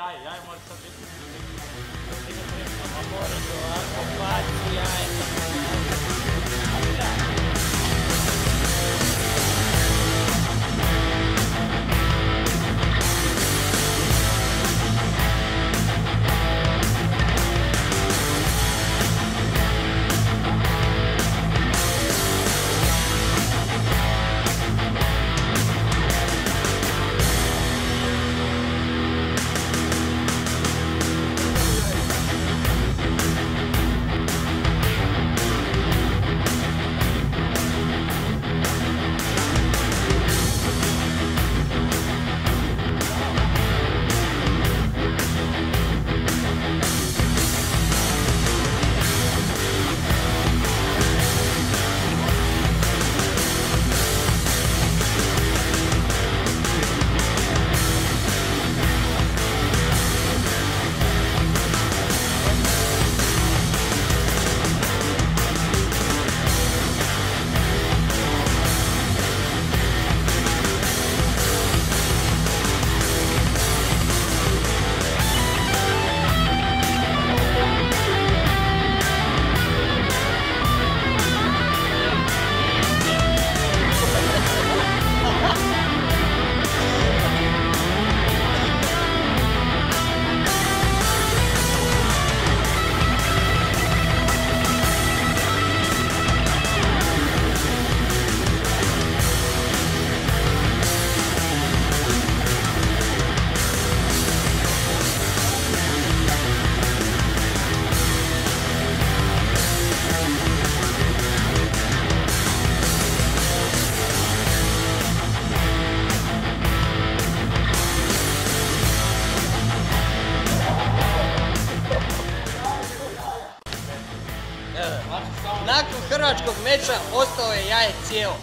jaje, jaje može sad biti. Nakon hrvačkog meča ostao je jaje cijelo.